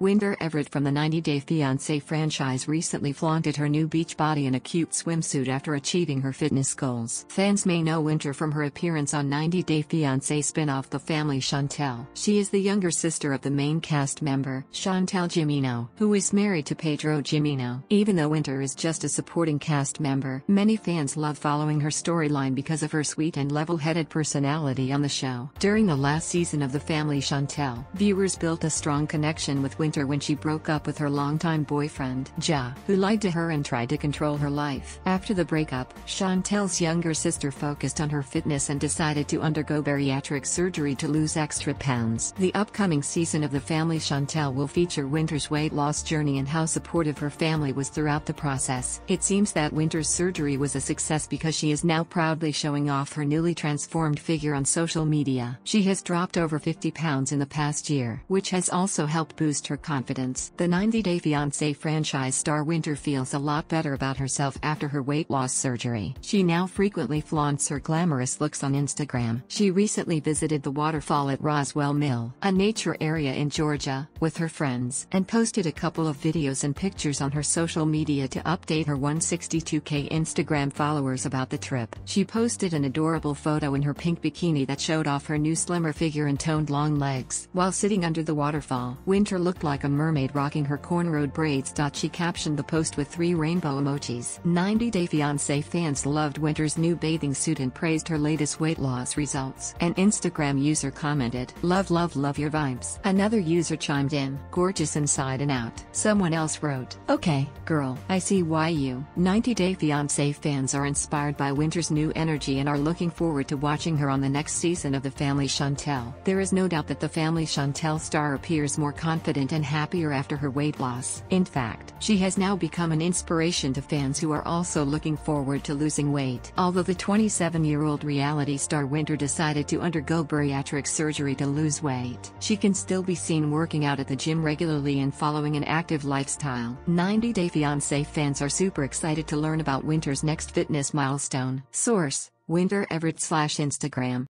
Winter Everett from the 90 Day Fiancé franchise recently flaunted her new beach body in a cute swimsuit after achieving her fitness goals. Fans may know Winter from her appearance on 90 Day Fiancé spin-off The Family Chantel. She is the younger sister of the main cast member, Chantel Jimeno, who is married to Pedro Jimeno. Even though Winter is just a supporting cast member, many fans love following her storyline because of her sweet and level-headed personality on the show. During the last season of The Family Chantel, viewers built a strong connection with Winter winter when she broke up with her longtime boyfriend, Jah, who lied to her and tried to control her life. After the breakup, Chantel's younger sister focused on her fitness and decided to undergo bariatric surgery to lose extra pounds. The upcoming season of The Family Chantel will feature Winter's weight loss journey and how supportive her family was throughout the process. It seems that Winter's surgery was a success because she is now proudly showing off her newly transformed figure on social media. She has dropped over 50 pounds in the past year, which has also helped boost her confidence. The 90 Day Fiancé franchise star Winter feels a lot better about herself after her weight loss surgery. She now frequently flaunts her glamorous looks on Instagram. She recently visited the waterfall at Roswell Mill, a nature area in Georgia, with her friends, and posted a couple of videos and pictures on her social media to update her 162k Instagram followers about the trip. She posted an adorable photo in her pink bikini that showed off her new slimmer figure and toned long legs. While sitting under the waterfall, Winter looked like like a mermaid rocking her cornrowed braids. She captioned the post with three rainbow emojis. 90 Day Fiancé fans loved Winter's new bathing suit and praised her latest weight loss results. An Instagram user commented, Love love love your vibes. Another user chimed in, gorgeous inside and out. Someone else wrote, Okay, girl, I see why you. 90 Day Fiancé fans are inspired by Winter's new energy and are looking forward to watching her on the next season of The Family Chantel. There is no doubt that the Family Chantel star appears more confident and and happier after her weight loss. In fact, she has now become an inspiration to fans who are also looking forward to losing weight. Although the 27-year-old reality star Winter decided to undergo bariatric surgery to lose weight, she can still be seen working out at the gym regularly and following an active lifestyle. 90 Day Fiancé fans are super excited to learn about Winter's next fitness milestone. Source: Winter Everett Instagram.